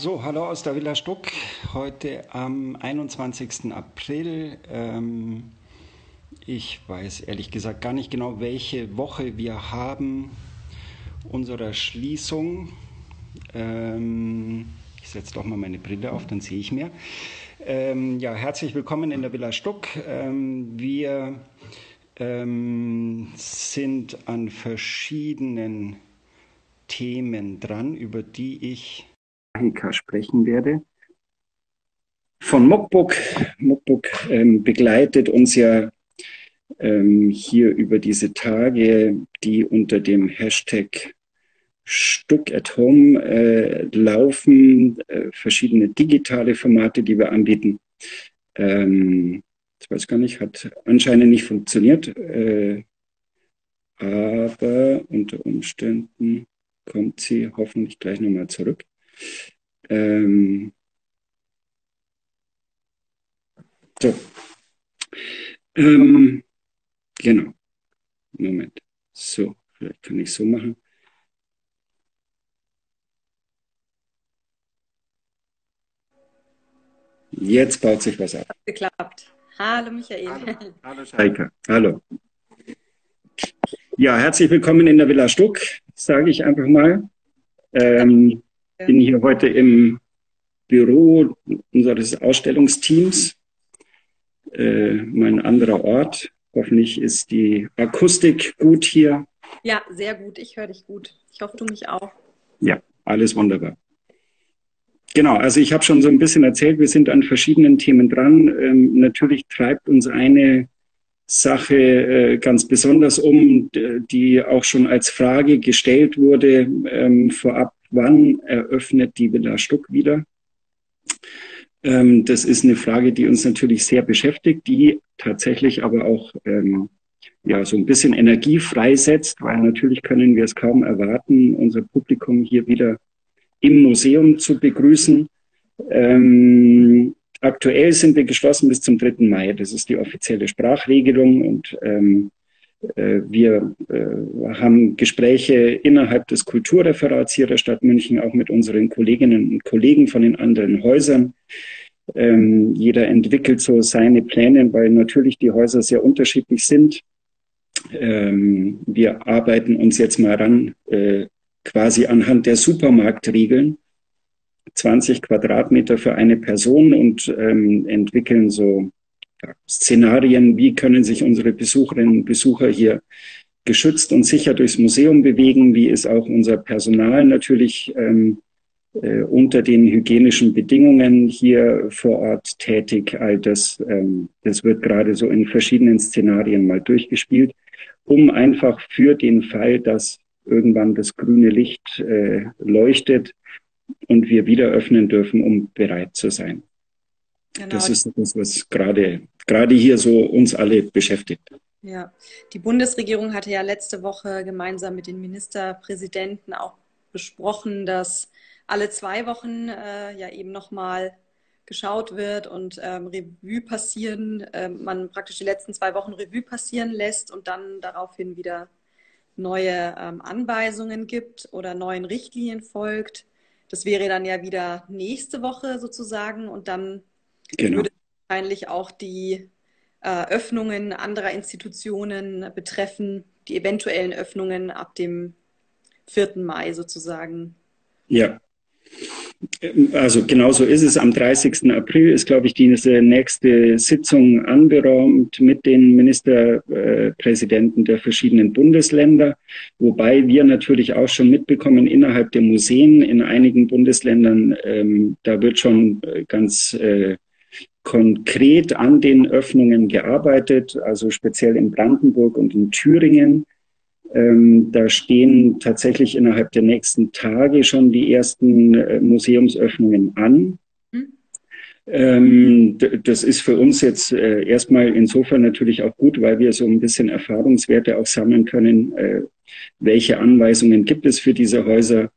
So, hallo aus der Villa Stuck. Heute am 21. April. Ähm, ich weiß ehrlich gesagt gar nicht genau, welche Woche wir haben unserer Schließung. Ähm, ich setze doch mal meine Brille auf, dann sehe ich mehr. Ähm, ja, herzlich willkommen in der Villa Stuck. Ähm, wir ähm, sind an verschiedenen Themen dran, über die ich Ahika sprechen werde. Von Mokbuk. Mokbuk ähm, begleitet uns ja ähm, hier über diese Tage, die unter dem Hashtag Stuck at Home äh, laufen, äh, verschiedene digitale Formate, die wir anbieten. Ähm, ich weiß gar nicht, hat anscheinend nicht funktioniert, äh, aber unter Umständen kommt sie hoffentlich gleich nochmal zurück. Ähm, so. Ähm, genau. Moment. So, vielleicht kann ich so machen. Jetzt baut sich was ab. Hat geklappt. Hallo Michael. Hallo, hallo Scheike. Hallo. Ja, herzlich willkommen in der Villa Stuck, sage ich einfach mal. Ähm, bin hier heute im Büro unseres Ausstellungsteams. Äh, mein anderer Ort. Hoffentlich ist die Akustik gut hier. Ja, sehr gut. Ich höre dich gut. Ich hoffe, du mich auch. Ja, alles wunderbar. Genau, also ich habe schon so ein bisschen erzählt, wir sind an verschiedenen Themen dran. Ähm, natürlich treibt uns eine Sache äh, ganz besonders um, die auch schon als Frage gestellt wurde ähm, vorab wann eröffnet die Villa Stuck wieder? Ähm, das ist eine Frage, die uns natürlich sehr beschäftigt, die tatsächlich aber auch ähm, ja, so ein bisschen Energie freisetzt, weil natürlich können wir es kaum erwarten, unser Publikum hier wieder im Museum zu begrüßen. Ähm, aktuell sind wir geschlossen bis zum 3. Mai. Das ist die offizielle Sprachregelung und ähm, äh, wir äh, haben Gespräche innerhalb des Kulturreferats hier der Stadt München, auch mit unseren Kolleginnen und Kollegen von den anderen Häusern. Ähm, jeder entwickelt so seine Pläne, weil natürlich die Häuser sehr unterschiedlich sind. Ähm, wir arbeiten uns jetzt mal ran, äh, quasi anhand der Supermarktregeln. 20 Quadratmeter für eine Person und ähm, entwickeln so Szenarien, wie können sich unsere Besucherinnen und Besucher hier geschützt und sicher durchs Museum bewegen, wie ist auch unser Personal natürlich ähm, äh, unter den hygienischen Bedingungen hier vor Ort tätig. All das, ähm, das wird gerade so in verschiedenen Szenarien mal durchgespielt, um einfach für den Fall, dass irgendwann das grüne Licht äh, leuchtet und wir wieder öffnen dürfen, um bereit zu sein. Genau. Das ist das, was gerade, gerade hier so uns alle beschäftigt. Ja, die Bundesregierung hatte ja letzte Woche gemeinsam mit den Ministerpräsidenten auch besprochen, dass alle zwei Wochen äh, ja eben nochmal geschaut wird und ähm, Revue passieren, äh, man praktisch die letzten zwei Wochen Revue passieren lässt und dann daraufhin wieder neue ähm, Anweisungen gibt oder neuen Richtlinien folgt. Das wäre dann ja wieder nächste Woche sozusagen und dann Genau. Würde wahrscheinlich auch die äh, Öffnungen anderer Institutionen betreffen, die eventuellen Öffnungen ab dem 4. Mai sozusagen. Ja. Also genau so ist es. Am 30. April ist, glaube ich, diese nächste Sitzung anberaumt mit den Ministerpräsidenten der verschiedenen Bundesländer, wobei wir natürlich auch schon mitbekommen, innerhalb der Museen in einigen Bundesländern, ähm, da wird schon äh, ganz äh, konkret an den Öffnungen gearbeitet, also speziell in Brandenburg und in Thüringen. Ähm, da stehen tatsächlich innerhalb der nächsten Tage schon die ersten äh, Museumsöffnungen an. Mhm. Ähm, das ist für uns jetzt äh, erstmal insofern natürlich auch gut, weil wir so ein bisschen Erfahrungswerte auch sammeln können. Äh, welche Anweisungen gibt es für diese Häuser?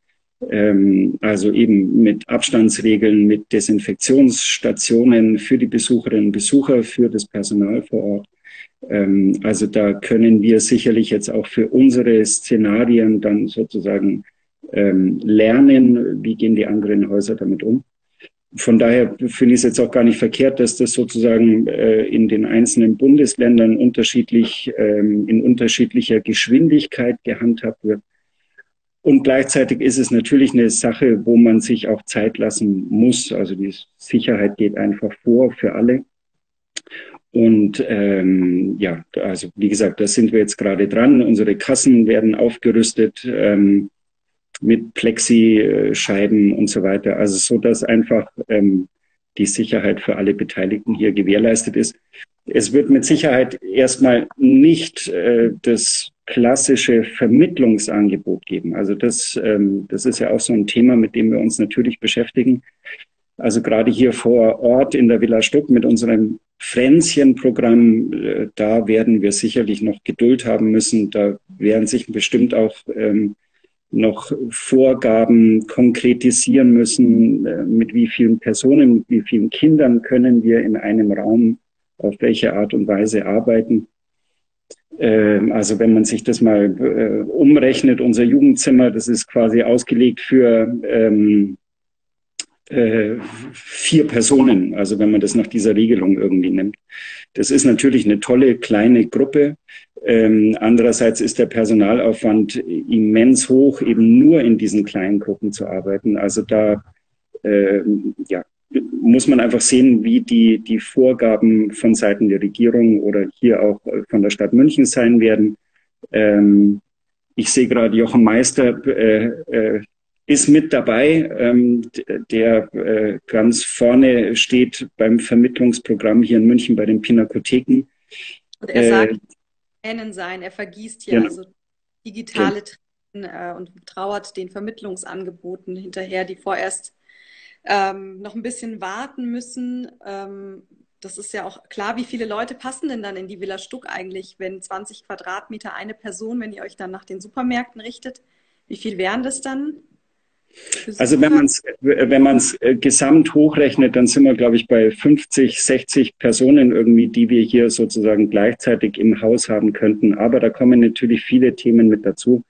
Ähm, also eben mit Abstandsregeln, mit Desinfektionsstationen für die Besucherinnen und Besucher, für das Personal vor Ort. Ähm, also da können wir sicherlich jetzt auch für unsere Szenarien dann sozusagen ähm, lernen, wie gehen die anderen Häuser damit um. Von daher finde ich es jetzt auch gar nicht verkehrt, dass das sozusagen äh, in den einzelnen Bundesländern unterschiedlich, ähm, in unterschiedlicher Geschwindigkeit gehandhabt wird. Und gleichzeitig ist es natürlich eine Sache, wo man sich auch Zeit lassen muss. Also die Sicherheit geht einfach vor für alle. Und ähm, ja, also wie gesagt, da sind wir jetzt gerade dran. Unsere Kassen werden aufgerüstet ähm, mit Plexi-Scheiben und so weiter. Also so, dass einfach ähm, die Sicherheit für alle Beteiligten hier gewährleistet ist. Es wird mit Sicherheit erstmal nicht äh, das klassische Vermittlungsangebot geben. Also das, ähm, das ist ja auch so ein Thema, mit dem wir uns natürlich beschäftigen. Also gerade hier vor Ort in der Villa Stuck mit unserem Fränzchen-Programm, äh, da werden wir sicherlich noch Geduld haben müssen. Da werden sich bestimmt auch ähm, noch Vorgaben konkretisieren müssen, äh, mit wie vielen Personen, mit wie vielen Kindern können wir in einem Raum auf welche Art und Weise arbeiten. Ähm, also wenn man sich das mal äh, umrechnet, unser Jugendzimmer, das ist quasi ausgelegt für ähm, äh, vier Personen, also wenn man das nach dieser Regelung irgendwie nimmt. Das ist natürlich eine tolle kleine Gruppe. Ähm, andererseits ist der Personalaufwand immens hoch, eben nur in diesen kleinen Gruppen zu arbeiten. Also da äh, ja, muss man einfach sehen, wie die, die Vorgaben von Seiten der Regierung oder hier auch von der Stadt München sein werden. Ähm, ich sehe gerade Jochen Meister, äh, äh, ist mit dabei, ähm, der äh, ganz vorne steht beim Vermittlungsprogramm hier in München bei den Pinakotheken. Und er sagt, äh, sein, er vergießt hier genau. also digitale Tränen äh, und trauert den Vermittlungsangeboten hinterher, die vorerst ähm, noch ein bisschen warten müssen. Ähm, das ist ja auch klar, wie viele Leute passen denn dann in die Villa Stuck eigentlich, wenn 20 Quadratmeter eine Person, wenn ihr euch dann nach den Supermärkten richtet? Wie viel wären das dann? Also wenn man es wenn man's äh, gesamt hochrechnet, dann sind wir, glaube ich, bei 50, 60 Personen irgendwie, die wir hier sozusagen gleichzeitig im Haus haben könnten. Aber da kommen natürlich viele Themen mit dazu.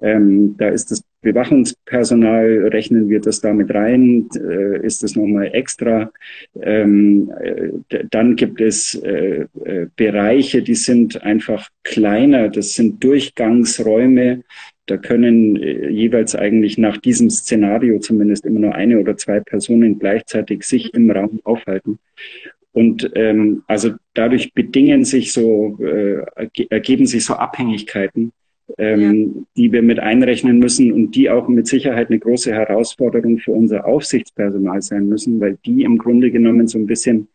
Ähm, da ist das Bewachungspersonal, rechnen wir das damit rein? Äh, ist das nochmal extra? Ähm, äh, dann gibt es äh, äh, Bereiche, die sind einfach kleiner. Das sind Durchgangsräume. Da können äh, jeweils eigentlich nach diesem Szenario zumindest immer nur eine oder zwei Personen gleichzeitig sich im Raum aufhalten. Und ähm, also dadurch bedingen sich so, ergeben sich so Abhängigkeiten, ähm, ja. die wir mit einrechnen müssen und die auch mit Sicherheit eine große Herausforderung für unser Aufsichtspersonal sein müssen, weil die im Grunde genommen so ein bisschen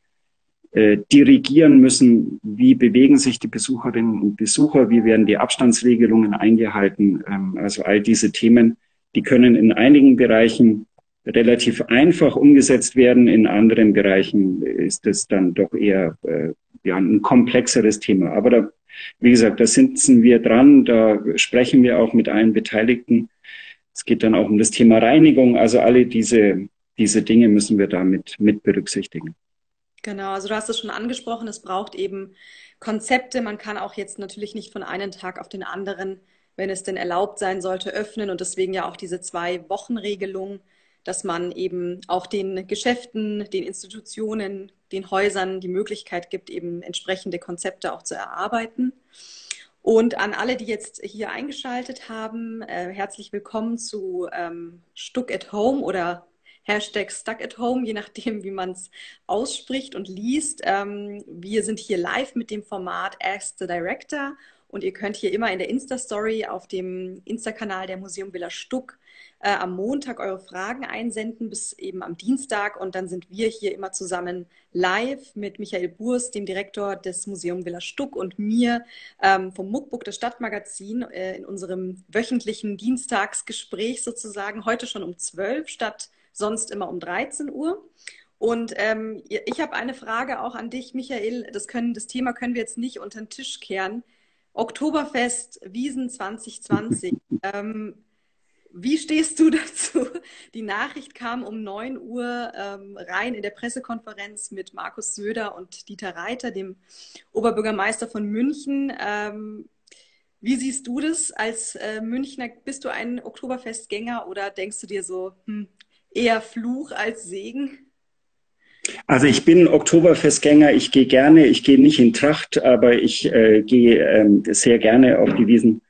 äh, dirigieren müssen, wie bewegen sich die Besucherinnen und Besucher, wie werden die Abstandsregelungen eingehalten. Ähm, also all diese Themen, die können in einigen Bereichen relativ einfach umgesetzt werden, in anderen Bereichen ist es dann doch eher äh, ja, ein komplexeres Thema. Aber da, wie gesagt, da sitzen wir dran, da sprechen wir auch mit allen Beteiligten. Es geht dann auch um das Thema Reinigung. Also alle diese, diese Dinge müssen wir damit mit berücksichtigen. Genau, also du hast es schon angesprochen, es braucht eben Konzepte. Man kann auch jetzt natürlich nicht von einem Tag auf den anderen, wenn es denn erlaubt sein sollte, öffnen und deswegen ja auch diese Zwei-Wochen-Regelung, dass man eben auch den Geschäften, den Institutionen, den Häusern die Möglichkeit gibt, eben entsprechende Konzepte auch zu erarbeiten. Und an alle, die jetzt hier eingeschaltet haben, äh, herzlich willkommen zu ähm, Stuck at Home oder Hashtag Stuck at Home, je nachdem, wie man es ausspricht und liest. Ähm, wir sind hier live mit dem Format Ask the Director und ihr könnt hier immer in der Insta-Story auf dem Insta-Kanal der Museum Villa Stuck äh, am Montag eure Fragen einsenden bis eben am Dienstag und dann sind wir hier immer zusammen live mit Michael Burs, dem Direktor des Museum Villa Stuck und mir ähm, vom Muckbook, das Stadtmagazin, äh, in unserem wöchentlichen Dienstagsgespräch sozusagen heute schon um 12 statt sonst immer um 13 Uhr. Und ähm, ich habe eine Frage auch an dich, Michael. Das, können, das Thema können wir jetzt nicht unter den Tisch kehren. Oktoberfest Wiesen 2020. ähm, wie stehst du dazu? Die Nachricht kam um 9 Uhr ähm, rein in der Pressekonferenz mit Markus Söder und Dieter Reiter, dem Oberbürgermeister von München. Ähm, Wie siehst du das als äh, Münchner? Bist du ein Oktoberfestgänger oder denkst du dir so hm, eher Fluch als Segen? Also ich bin Oktoberfestgänger, ich gehe gerne, ich gehe nicht in Tracht, aber ich äh, gehe ähm, sehr gerne auf die Wiesen.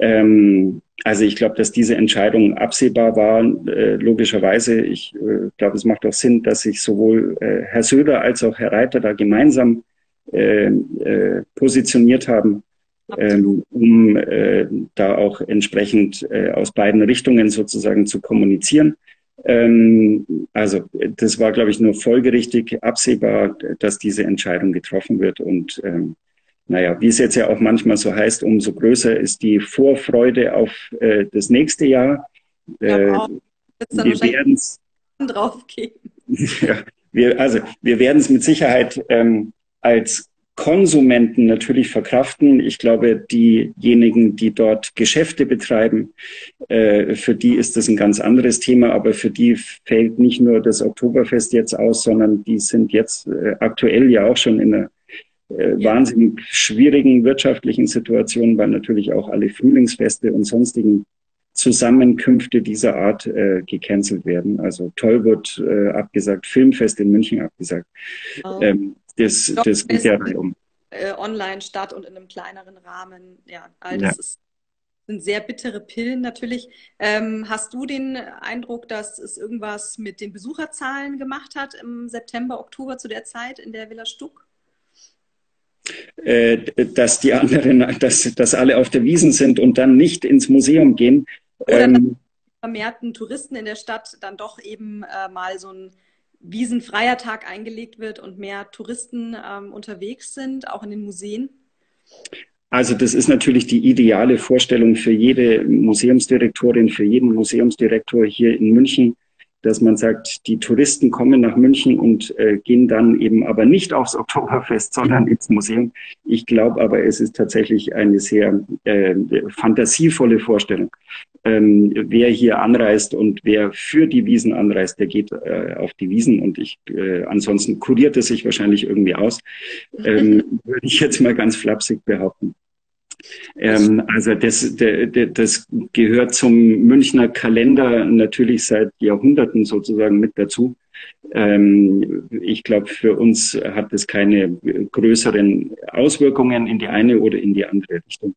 Ähm, also ich glaube, dass diese Entscheidung absehbar war, äh, logischerweise. Ich äh, glaube, es macht auch Sinn, dass sich sowohl äh, Herr Söder als auch Herr Reiter da gemeinsam äh, äh, positioniert haben, ähm, um da auch entsprechend aus beiden Richtungen sozusagen zu kommunizieren. Ähm, also das war, glaube ich, nur folgerichtig absehbar, dass diese Entscheidung getroffen wird. Und ähm, naja, wie es jetzt ja auch manchmal so heißt, umso größer ist die Vorfreude auf äh, das nächste Jahr. Äh, ja, wir werden es draufgeben. ja, wir, also wir werden es mit Sicherheit ähm, als Konsumenten natürlich verkraften. Ich glaube, diejenigen, die dort Geschäfte betreiben, äh, für die ist das ein ganz anderes Thema, aber für die fällt nicht nur das Oktoberfest jetzt aus, sondern die sind jetzt äh, aktuell ja auch schon in einer äh, wahnsinnig schwierigen wirtschaftlichen Situation, weil natürlich auch alle Frühlingsfeste und sonstigen Zusammenkünfte dieser Art äh, gecancelt werden. Also Tollwood äh, abgesagt, Filmfest in München abgesagt. Oh. Ähm, das, das geht ja um. Äh, online statt und in einem kleineren Rahmen. Ja, all das ja. Ist, sind sehr bittere Pillen natürlich. Ähm, hast du den Eindruck, dass es irgendwas mit den Besucherzahlen gemacht hat im September, Oktober zu der Zeit in der Villa Stuck? Äh, dass die anderen, dass, dass alle auf der Wiesen sind und dann nicht ins Museum gehen. Oder ähm, vermehrten Touristen in der Stadt dann doch eben äh, mal so ein Wiesenfreier Tag eingelegt wird und mehr Touristen ähm, unterwegs sind, auch in den Museen? Also das ist natürlich die ideale Vorstellung für jede Museumsdirektorin, für jeden Museumsdirektor hier in München, dass man sagt, die Touristen kommen nach München und äh, gehen dann eben aber nicht aufs Oktoberfest, sondern ins Museum. Ich glaube aber, es ist tatsächlich eine sehr äh, fantasievolle Vorstellung. Ähm, wer hier anreist und wer für die Wiesen anreist, der geht äh, auf die Wiesen und ich äh, ansonsten kuriert es sich wahrscheinlich irgendwie aus, ähm, würde ich jetzt mal ganz flapsig behaupten. Ähm, also das, das gehört zum Münchner Kalender natürlich seit Jahrhunderten sozusagen mit dazu. Ähm, ich glaube, für uns hat es keine größeren Auswirkungen in die eine oder in die andere Richtung.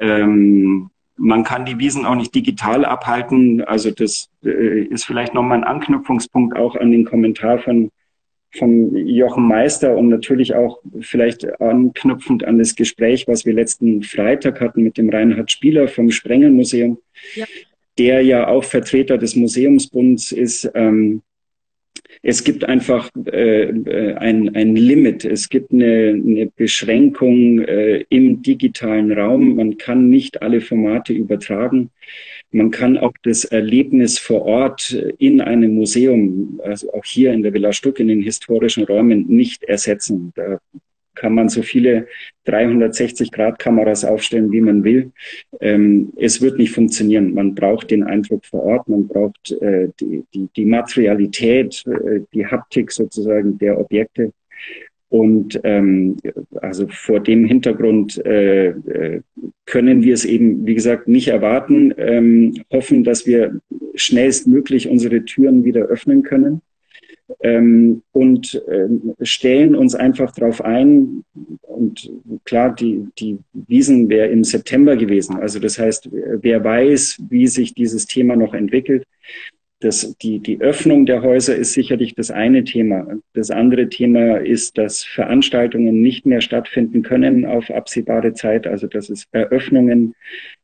Ähm, man kann die Wiesen auch nicht digital abhalten. Also das äh, ist vielleicht nochmal ein Anknüpfungspunkt auch an den Kommentar von von Jochen Meister und natürlich auch vielleicht anknüpfend an das Gespräch, was wir letzten Freitag hatten mit dem Reinhard Spieler vom Sprengelmuseum, ja. der ja auch Vertreter des Museumsbunds ist. Ähm, es gibt einfach äh, äh, ein, ein Limit, es gibt eine, eine Beschränkung äh, im digitalen Raum. Man kann nicht alle Formate übertragen. Man kann auch das Erlebnis vor Ort in einem Museum, also auch hier in der Villa Stuck, in den historischen Räumen, nicht ersetzen. Da kann man so viele 360-Grad-Kameras aufstellen, wie man will. Ähm, es wird nicht funktionieren. Man braucht den Eindruck vor Ort, man braucht äh, die, die, die Materialität, äh, die Haptik sozusagen der Objekte. Und ähm, also vor dem Hintergrund äh, äh, können wir es eben, wie gesagt, nicht erwarten, ähm, hoffen, dass wir schnellstmöglich unsere Türen wieder öffnen können ähm, und äh, stellen uns einfach darauf ein. Und klar, die, die Wiesen wäre im September gewesen. Also das heißt, wer weiß, wie sich dieses Thema noch entwickelt. Das, die, die Öffnung der Häuser ist sicherlich das eine Thema. Das andere Thema ist, dass Veranstaltungen nicht mehr stattfinden können auf absehbare Zeit, also dass es Eröffnungen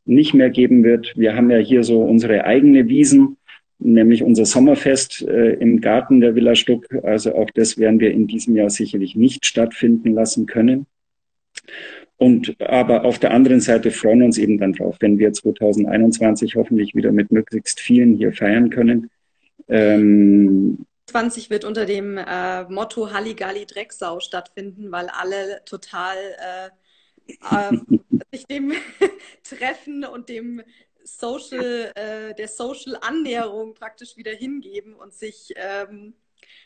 nicht mehr geben wird. Wir haben ja hier so unsere eigene Wiesen, nämlich unser Sommerfest äh, im Garten der Villa Stuck. Also auch das werden wir in diesem Jahr sicherlich nicht stattfinden lassen können. Und aber auf der anderen Seite freuen wir uns eben dann drauf, wenn wir 2021 hoffentlich wieder mit möglichst vielen hier feiern können. Ähm, 20 wird unter dem äh, Motto Halligalli Drecksau stattfinden, weil alle total äh, äh, sich dem Treffen und dem Social, äh, der Social Annäherung praktisch wieder hingeben und sich ähm,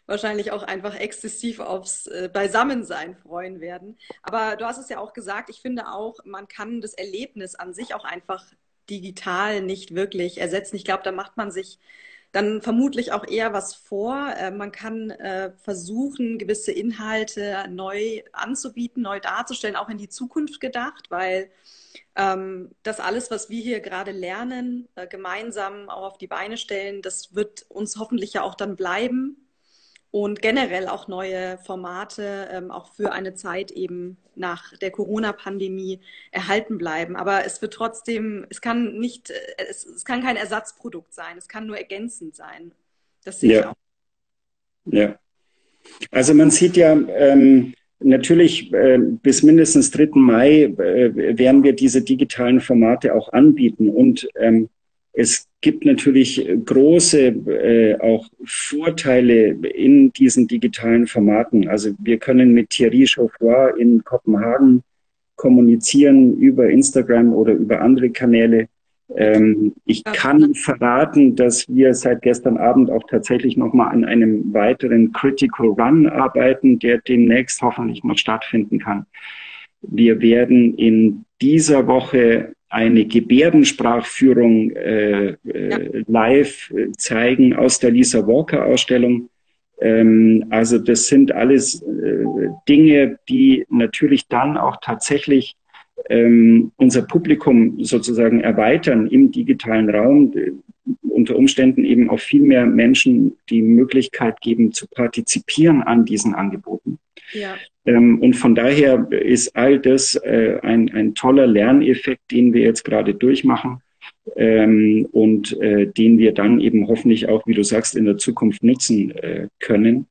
wahrscheinlich auch einfach exzessiv aufs äh, Beisammensein freuen werden. Aber du hast es ja auch gesagt, ich finde auch, man kann das Erlebnis an sich auch einfach digital nicht wirklich ersetzen. Ich glaube, da macht man sich dann vermutlich auch eher was vor. Äh, man kann äh, versuchen, gewisse Inhalte neu anzubieten, neu darzustellen, auch in die Zukunft gedacht, weil ähm, das alles, was wir hier gerade lernen, äh, gemeinsam auch auf die Beine stellen, das wird uns hoffentlich ja auch dann bleiben und generell auch neue Formate ähm, auch für eine Zeit eben nach der Corona-Pandemie erhalten bleiben. Aber es wird trotzdem, es kann nicht, äh, es, es, kann kein Ersatzprodukt sein, es kann nur ergänzend sein. Das sehe ja. ich auch. Ja. Also man sieht ja, ähm, natürlich äh, bis mindestens 3. Mai äh, werden wir diese digitalen Formate auch anbieten. Und ähm, es gibt natürlich große äh, auch Vorteile in diesen digitalen Formaten. Also wir können mit Thierry Chauffroy in Kopenhagen kommunizieren über Instagram oder über andere Kanäle. Ähm, ich kann verraten, dass wir seit gestern Abend auch tatsächlich nochmal an einem weiteren Critical Run arbeiten, der demnächst hoffentlich noch stattfinden kann. Wir werden in dieser Woche eine Gebärdensprachführung äh, äh, ja. live äh, zeigen aus der Lisa Walker Ausstellung. Ähm, also das sind alles äh, Dinge, die natürlich dann auch tatsächlich ähm, unser Publikum sozusagen erweitern im digitalen Raum, unter Umständen eben auch viel mehr Menschen die Möglichkeit geben zu partizipieren an diesen Angeboten. Ja. Ähm, und von daher ist all das äh, ein, ein toller Lerneffekt, den wir jetzt gerade durchmachen ähm, und äh, den wir dann eben hoffentlich auch, wie du sagst, in der Zukunft nutzen äh, können.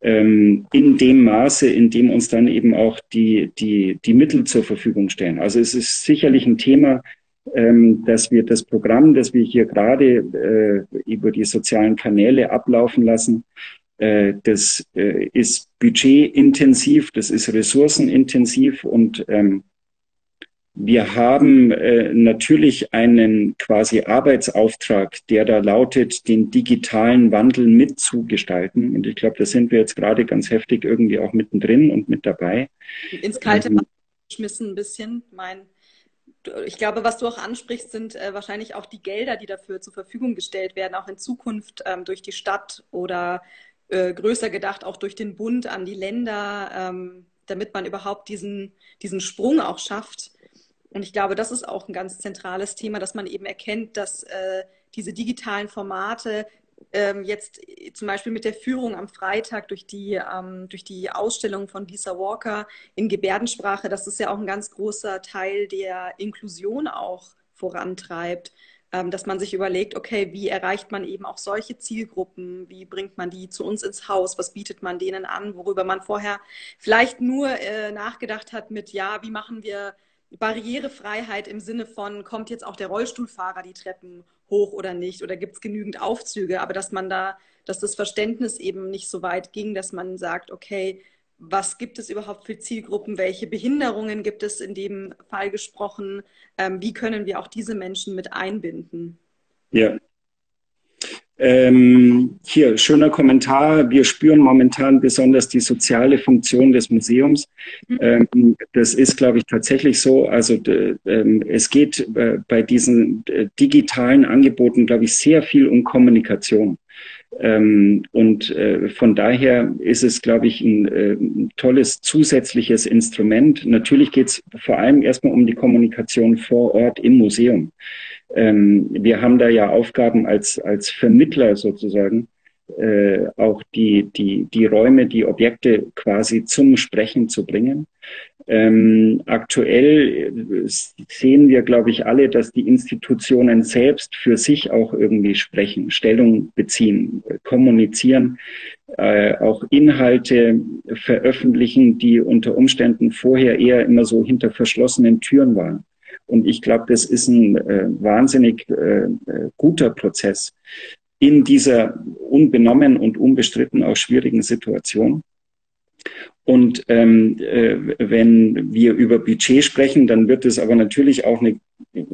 Ähm, in dem Maße, in dem uns dann eben auch die, die, die Mittel zur Verfügung stellen. Also es ist sicherlich ein Thema, ähm, dass wir das Programm, das wir hier gerade äh, über die sozialen Kanäle ablaufen lassen, äh, das äh, ist budgetintensiv, das ist ressourcenintensiv und ähm, wir haben äh, natürlich einen quasi Arbeitsauftrag, der da lautet, den digitalen Wandel mitzugestalten. Und ich glaube, da sind wir jetzt gerade ganz heftig irgendwie auch mittendrin und mit dabei. Ins kalte ähm, Wasser geschmissen ein bisschen. Mein, ich glaube, was du auch ansprichst, sind äh, wahrscheinlich auch die Gelder, die dafür zur Verfügung gestellt werden, auch in Zukunft ähm, durch die Stadt oder äh, größer gedacht auch durch den Bund an die Länder, ähm, damit man überhaupt diesen, diesen Sprung auch schafft. Und ich glaube, das ist auch ein ganz zentrales Thema, dass man eben erkennt, dass äh, diese digitalen Formate ähm, jetzt zum Beispiel mit der Führung am Freitag durch die, ähm, durch die Ausstellung von Lisa Walker in Gebärdensprache, das ist ja auch ein ganz großer Teil der Inklusion auch vorantreibt. Ähm, dass man sich überlegt, okay, wie erreicht man eben auch solche Zielgruppen? Wie bringt man die zu uns ins Haus? Was bietet man denen an, worüber man vorher vielleicht nur äh, nachgedacht hat mit, ja, wie machen wir Barrierefreiheit im Sinne von, kommt jetzt auch der Rollstuhlfahrer die Treppen hoch oder nicht? Oder gibt es genügend Aufzüge? Aber dass man da, dass das Verständnis eben nicht so weit ging, dass man sagt, okay, was gibt es überhaupt für Zielgruppen, welche Behinderungen gibt es in dem Fall gesprochen, ähm, wie können wir auch diese Menschen mit einbinden? Ja. Ähm, hier, schöner Kommentar. Wir spüren momentan besonders die soziale Funktion des Museums. Mhm. Ähm, das ist, glaube ich, tatsächlich so. Also ähm, es geht äh, bei diesen äh, digitalen Angeboten, glaube ich, sehr viel um Kommunikation. Ähm, und äh, von daher ist es, glaube ich, ein, äh, tolles zusätzliches Instrument. Natürlich geht es vor allem erstmal um die Kommunikation vor Ort im Museum. Ähm, wir haben da ja Aufgaben als, als Vermittler sozusagen, äh, auch die, die, die Räume, die Objekte quasi zum Sprechen zu bringen. Ähm, aktuell äh, sehen wir, glaube ich, alle, dass die Institutionen selbst für sich auch irgendwie sprechen, Stellung beziehen, kommunizieren, äh, auch Inhalte veröffentlichen, die unter Umständen vorher eher immer so hinter verschlossenen Türen waren. Und ich glaube, das ist ein äh, wahnsinnig äh, äh guter Prozess in dieser unbenommen und unbestritten auch schwierigen Situation. Und ähm, äh, wenn wir über Budget sprechen, dann wird es aber natürlich auch eine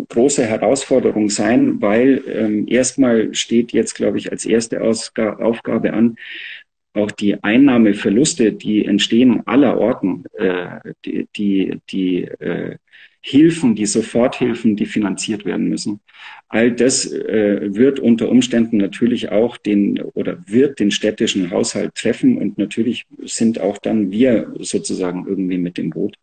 große Herausforderung sein, weil ähm, erstmal steht jetzt, glaube ich, als erste Ausg Aufgabe an, auch die Einnahmeverluste, die entstehen aller Orten, äh, die, die, die äh, Hilfen, die Soforthilfen, die finanziert werden müssen. All das äh, wird unter Umständen natürlich auch den oder wird den städtischen Haushalt treffen und natürlich sind auch dann wir sozusagen irgendwie mit dem Boot.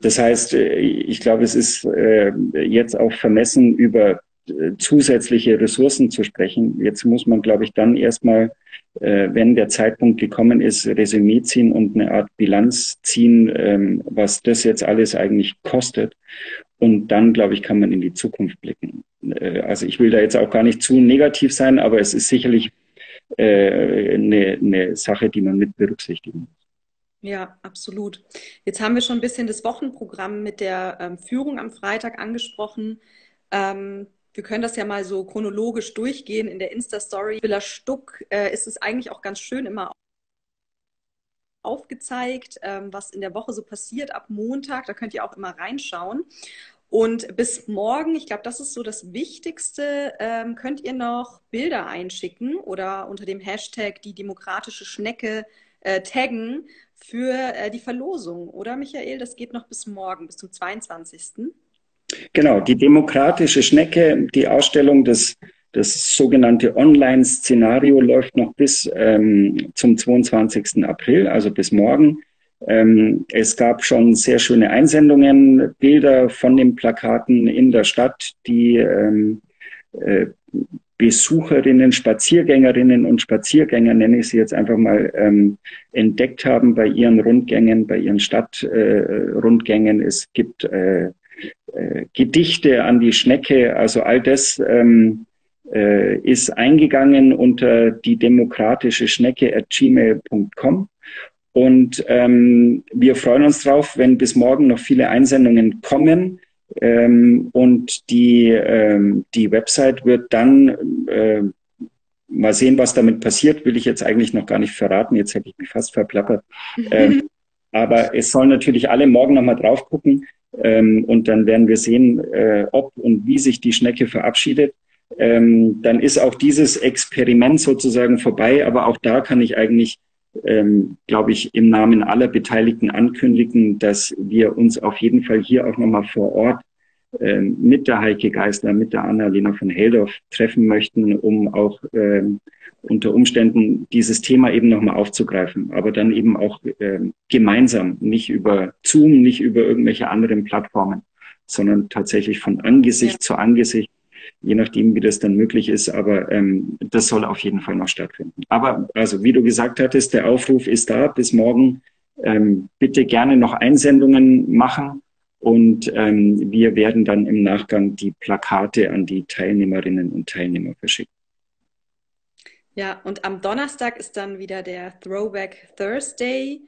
Das heißt, äh, ich glaube, es ist äh, jetzt auch vermessen, über äh, zusätzliche Ressourcen zu sprechen. Jetzt muss man, glaube ich, dann erstmal, wenn der Zeitpunkt gekommen ist, Resümee ziehen und eine Art Bilanz ziehen, ähm, was das jetzt alles eigentlich kostet. Und dann, glaube ich, kann man in die Zukunft blicken. Also ich will da jetzt auch gar nicht zu negativ sein, aber es ist sicherlich eine, eine Sache, die man mit berücksichtigen muss. Ja, absolut. Jetzt haben wir schon ein bisschen das Wochenprogramm mit der ähm, Führung am Freitag angesprochen. Ähm, wir können das ja mal so chronologisch durchgehen in der Insta-Story. Villa Stuck äh, ist es eigentlich auch ganz schön immer aufgezeigt, ähm, was in der Woche so passiert ab Montag. Da könnt ihr auch immer reinschauen. Und bis morgen, ich glaube, das ist so das Wichtigste, ähm, könnt ihr noch Bilder einschicken oder unter dem Hashtag die demokratische Schnecke äh, taggen für äh, die Verlosung, oder Michael? Das geht noch bis morgen, bis zum 22. Genau, die demokratische Schnecke, die Ausstellung des das sogenannte Online-Szenario läuft noch bis ähm, zum 22. April, also bis morgen. Ähm, es gab schon sehr schöne Einsendungen, Bilder von den Plakaten in der Stadt, die ähm, äh, Besucherinnen, Spaziergängerinnen und Spaziergänger, nenne ich sie jetzt einfach mal, ähm, entdeckt haben bei ihren Rundgängen, bei ihren Stadtrundgängen. Äh, es gibt äh, äh, Gedichte an die Schnecke, also all das ähm, äh, ist eingegangen unter die demokratische Schnecke at gmail.com. Und ähm, wir freuen uns drauf, wenn bis morgen noch viele Einsendungen kommen. Ähm, und die, ähm, die Website wird dann äh, mal sehen, was damit passiert, will ich jetzt eigentlich noch gar nicht verraten. Jetzt hätte ich mich fast verplappert. ähm, aber es sollen natürlich alle morgen nochmal drauf gucken. Ähm, und dann werden wir sehen, äh, ob und wie sich die Schnecke verabschiedet. Ähm, dann ist auch dieses Experiment sozusagen vorbei. Aber auch da kann ich eigentlich ähm, glaube ich, im Namen aller Beteiligten ankündigen, dass wir uns auf jeden Fall hier auch nochmal vor Ort ähm, mit der Heike Geisler, mit der Annalena von Heldorf treffen möchten, um auch ähm, unter Umständen dieses Thema eben nochmal aufzugreifen, aber dann eben auch ähm, gemeinsam, nicht über Zoom, nicht über irgendwelche anderen Plattformen, sondern tatsächlich von Angesicht ja. zu Angesicht je nachdem, wie das dann möglich ist. Aber ähm, das soll auf jeden Fall noch stattfinden. Aber also, wie du gesagt hattest, der Aufruf ist da. Bis morgen ähm, bitte gerne noch Einsendungen machen. Und ähm, wir werden dann im Nachgang die Plakate an die Teilnehmerinnen und Teilnehmer verschicken. Ja, und am Donnerstag ist dann wieder der Throwback Thursday.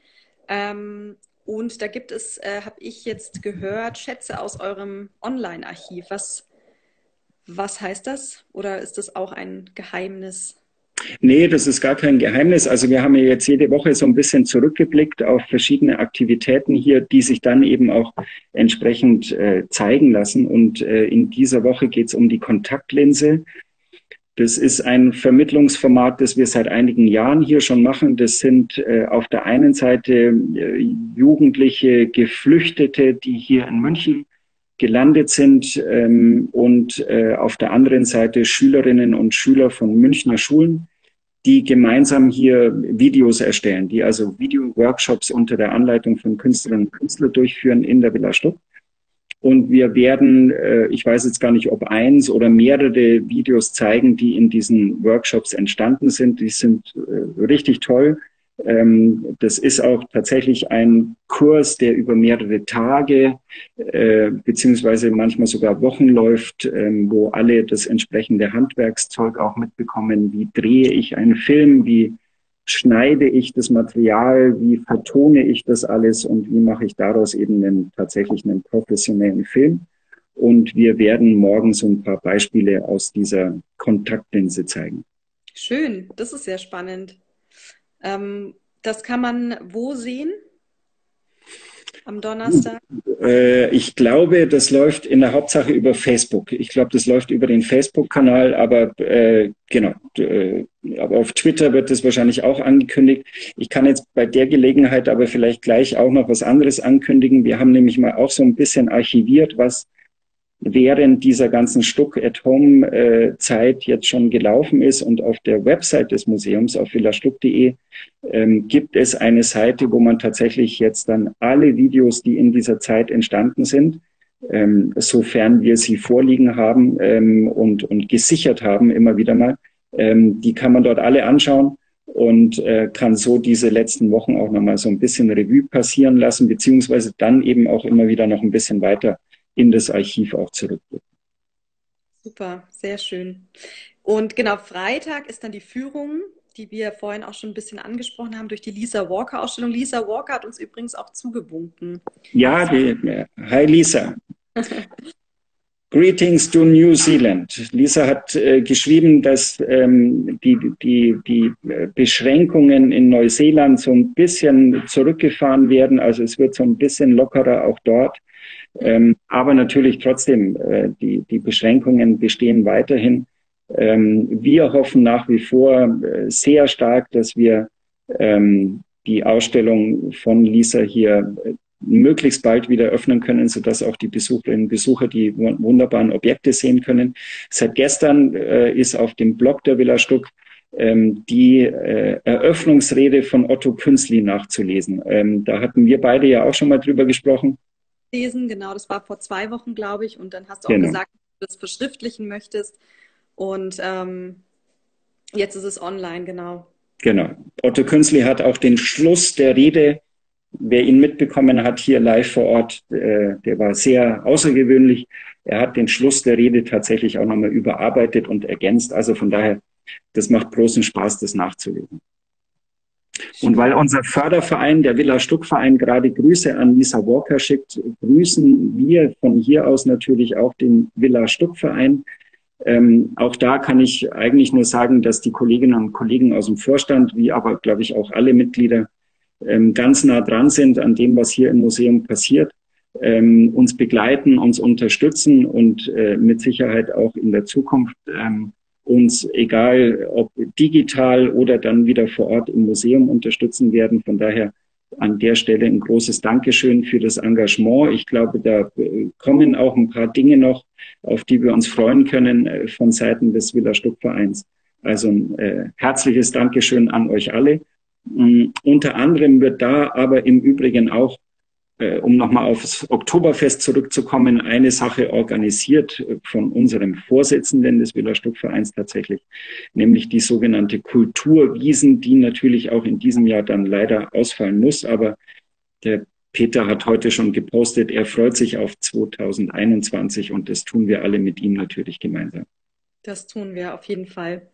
Ähm, und da gibt es, äh, habe ich jetzt gehört, Schätze aus eurem Online-Archiv. Was was heißt das? Oder ist das auch ein Geheimnis? Nee, das ist gar kein Geheimnis. Also wir haben ja jetzt jede Woche so ein bisschen zurückgeblickt auf verschiedene Aktivitäten hier, die sich dann eben auch entsprechend äh, zeigen lassen. Und äh, in dieser Woche geht es um die Kontaktlinse. Das ist ein Vermittlungsformat, das wir seit einigen Jahren hier schon machen. Das sind äh, auf der einen Seite äh, jugendliche Geflüchtete, die hier in München gelandet sind ähm, und äh, auf der anderen Seite Schülerinnen und Schüler von Münchner Schulen, die gemeinsam hier Videos erstellen, die also Video-Workshops unter der Anleitung von Künstlerinnen und Künstlern durchführen in der Villa Stuck. Und wir werden, äh, ich weiß jetzt gar nicht, ob eins oder mehrere Videos zeigen, die in diesen Workshops entstanden sind. Die sind äh, richtig toll. Ähm, das ist auch tatsächlich ein Kurs, der über mehrere Tage äh, beziehungsweise manchmal sogar Wochen läuft, ähm, wo alle das entsprechende Handwerkszeug auch mitbekommen. Wie drehe ich einen Film? Wie schneide ich das Material? Wie vertone ich das alles? Und wie mache ich daraus eben einen, tatsächlich einen professionellen Film? Und wir werden morgen so ein paar Beispiele aus dieser Kontaktlinse zeigen. Schön, das ist sehr spannend. Ähm, das kann man wo sehen? Am Donnerstag? Äh, ich glaube, das läuft in der Hauptsache über Facebook. Ich glaube, das läuft über den Facebook-Kanal, aber äh, genau. Äh, aber auf Twitter wird das wahrscheinlich auch angekündigt. Ich kann jetzt bei der Gelegenheit aber vielleicht gleich auch noch was anderes ankündigen. Wir haben nämlich mal auch so ein bisschen archiviert, was während dieser ganzen Stuck-at-Home-Zeit äh, jetzt schon gelaufen ist. Und auf der Website des Museums, auf villastuck.de, ähm, gibt es eine Seite, wo man tatsächlich jetzt dann alle Videos, die in dieser Zeit entstanden sind, ähm, sofern wir sie vorliegen haben ähm, und, und gesichert haben, immer wieder mal, ähm, die kann man dort alle anschauen und äh, kann so diese letzten Wochen auch nochmal so ein bisschen Revue passieren lassen, beziehungsweise dann eben auch immer wieder noch ein bisschen weiter in das Archiv auch zurückblicken. Super, sehr schön. Und genau, Freitag ist dann die Führung, die wir vorhin auch schon ein bisschen angesprochen haben, durch die Lisa Walker Ausstellung. Lisa Walker hat uns übrigens auch zugebunken. Ja, die, hi Lisa. Greetings to New Zealand. Lisa hat äh, geschrieben, dass ähm, die, die, die Beschränkungen in Neuseeland so ein bisschen zurückgefahren werden. Also es wird so ein bisschen lockerer auch dort. Ähm, aber natürlich trotzdem, äh, die, die Beschränkungen bestehen weiterhin. Ähm, wir hoffen nach wie vor äh, sehr stark, dass wir ähm, die Ausstellung von Lisa hier äh, möglichst bald wieder öffnen können, sodass auch die Besucherinnen und Besucher die wunderbaren Objekte sehen können. Seit gestern äh, ist auf dem Blog der Villa Stuck ähm, die äh, Eröffnungsrede von Otto Künzli nachzulesen. Ähm, da hatten wir beide ja auch schon mal drüber gesprochen lesen. Genau, das war vor zwei Wochen, glaube ich. Und dann hast du auch genau. gesagt, dass du das verschriftlichen möchtest. Und ähm, jetzt ist es online, genau. Genau. Otto Künzli hat auch den Schluss der Rede, wer ihn mitbekommen hat, hier live vor Ort, äh, der war sehr außergewöhnlich. Er hat den Schluss der Rede tatsächlich auch nochmal überarbeitet und ergänzt. Also von daher, das macht großen Spaß, das nachzulesen. Und weil unser Förderverein, der Villa Stuck Verein, gerade Grüße an Lisa Walker schickt, grüßen wir von hier aus natürlich auch den Villa Stuck Verein. Ähm, auch da kann ich eigentlich nur sagen, dass die Kolleginnen und Kollegen aus dem Vorstand, wie aber, glaube ich, auch alle Mitglieder, ähm, ganz nah dran sind an dem, was hier im Museum passiert, ähm, uns begleiten, uns unterstützen und äh, mit Sicherheit auch in der Zukunft ähm, uns, egal ob digital oder dann wieder vor Ort im Museum unterstützen werden. Von daher an der Stelle ein großes Dankeschön für das Engagement. Ich glaube, da kommen auch ein paar Dinge noch, auf die wir uns freuen können äh, von Seiten des Villa Stuck Vereins. Also ein äh, herzliches Dankeschön an euch alle. Ähm, unter anderem wird da aber im Übrigen auch äh, um nochmal aufs Oktoberfest zurückzukommen, eine Sache organisiert äh, von unserem Vorsitzenden des Villa Stuck-Vereins tatsächlich, nämlich die sogenannte Kulturwiesen, die natürlich auch in diesem Jahr dann leider ausfallen muss. Aber der Peter hat heute schon gepostet, er freut sich auf 2021 und das tun wir alle mit ihm natürlich gemeinsam. Das tun wir auf jeden Fall.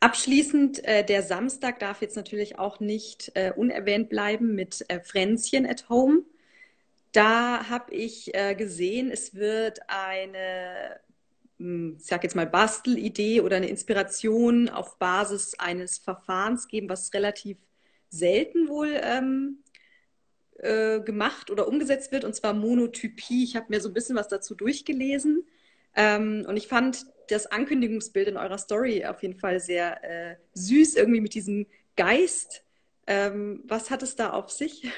Abschließend, äh, der Samstag darf jetzt natürlich auch nicht äh, unerwähnt bleiben mit äh, Fränzchen at Home. Da habe ich äh, gesehen, es wird eine, hm, ich sage jetzt mal, Bastelidee oder eine Inspiration auf Basis eines Verfahrens geben, was relativ selten wohl ähm, äh, gemacht oder umgesetzt wird, und zwar Monotypie. Ich habe mir so ein bisschen was dazu durchgelesen ähm, und ich fand das Ankündigungsbild in eurer Story auf jeden Fall sehr äh, süß, irgendwie mit diesem Geist. Ähm, was hat es da auf sich?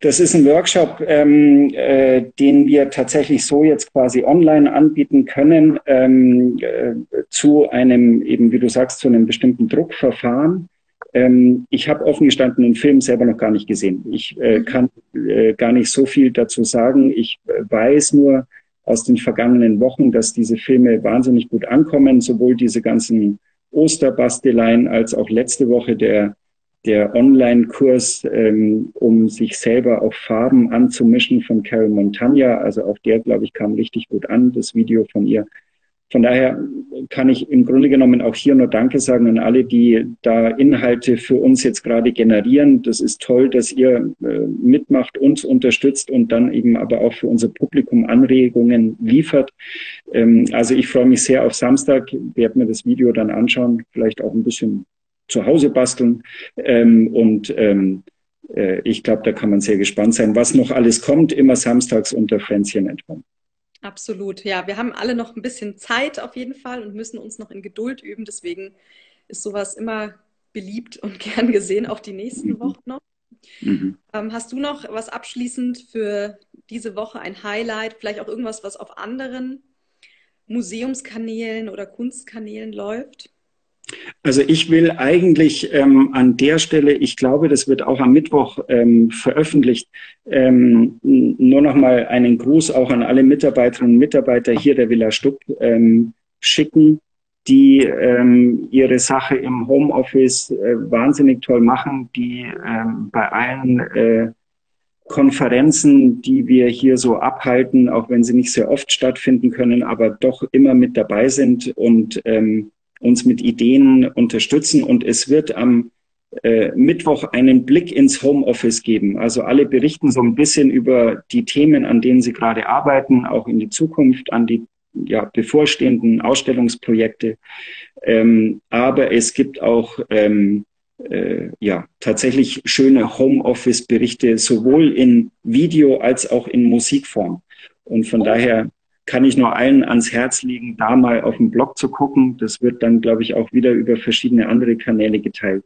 Das ist ein Workshop, ähm, äh, den wir tatsächlich so jetzt quasi online anbieten können, ähm, äh, zu einem, eben wie du sagst, zu einem bestimmten Druckverfahren. Ähm, ich habe offen gestanden den Film selber noch gar nicht gesehen. Ich äh, mhm. kann äh, gar nicht so viel dazu sagen. Ich äh, weiß nur aus den vergangenen Wochen, dass diese Filme wahnsinnig gut ankommen, sowohl diese ganzen Osterbasteleien als auch letzte Woche der der Online-Kurs, ähm, um sich selber auf Farben anzumischen von Carol Montagna. Also auch der, glaube ich, kam richtig gut an, das Video von ihr. Von daher kann ich im Grunde genommen auch hier nur Danke sagen an alle, die da Inhalte für uns jetzt gerade generieren. Das ist toll, dass ihr äh, mitmacht, uns unterstützt und dann eben aber auch für unser Publikum Anregungen liefert. Ähm, also ich freue mich sehr auf Samstag, werde mir das Video dann anschauen, vielleicht auch ein bisschen zu Hause basteln. Ähm, und ähm, äh, ich glaube, da kann man sehr gespannt sein, was noch alles kommt, immer samstags unter Fränzchen Home. Absolut, ja. Wir haben alle noch ein bisschen Zeit auf jeden Fall und müssen uns noch in Geduld üben. Deswegen ist sowas immer beliebt und gern gesehen, auch die nächsten. Wochen noch. Mhm. Ähm, hast du noch was abschließend für diese Woche, ein Highlight, vielleicht auch irgendwas, was auf anderen Museumskanälen oder Kunstkanälen läuft? Also ich will eigentlich ähm, an der Stelle, ich glaube, das wird auch am Mittwoch ähm, veröffentlicht, ähm, nur noch mal einen Gruß auch an alle Mitarbeiterinnen und Mitarbeiter hier der Villa Stuck ähm, schicken, die ähm, ihre Sache im Homeoffice äh, wahnsinnig toll machen, die ähm, bei allen äh, Konferenzen, die wir hier so abhalten, auch wenn sie nicht sehr oft stattfinden können, aber doch immer mit dabei sind und ähm, uns mit Ideen unterstützen. Und es wird am äh, Mittwoch einen Blick ins Homeoffice geben. Also alle berichten so ein bisschen über die Themen, an denen sie gerade arbeiten, auch in die Zukunft, an die ja, bevorstehenden Ausstellungsprojekte. Ähm, aber es gibt auch ähm, äh, ja, tatsächlich schöne Homeoffice-Berichte, sowohl in Video als auch in Musikform. Und von oh. daher kann ich nur allen ans Herz legen, da mal auf den Blog zu gucken. Das wird dann, glaube ich, auch wieder über verschiedene andere Kanäle geteilt.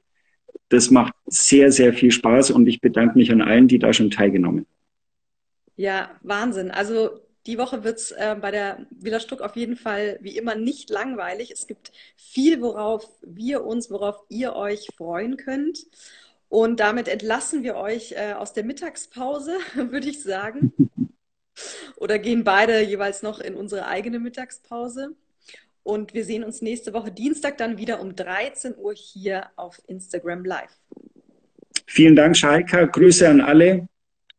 Das macht sehr, sehr viel Spaß und ich bedanke mich an allen, die da schon teilgenommen haben. Ja, Wahnsinn. Also die Woche wird es äh, bei der Villa Stuck auf jeden Fall wie immer nicht langweilig. Es gibt viel, worauf wir uns, worauf ihr euch freuen könnt. Und damit entlassen wir euch äh, aus der Mittagspause, würde ich sagen. oder gehen beide jeweils noch in unsere eigene Mittagspause. Und wir sehen uns nächste Woche Dienstag dann wieder um 13 Uhr hier auf Instagram Live. Vielen Dank, Shaika. Grüße an alle,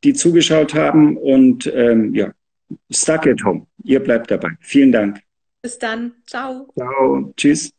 die zugeschaut haben. Und ähm, ja, stuck at home. Ihr bleibt dabei. Vielen Dank. Bis dann. Ciao. Ciao. Tschüss.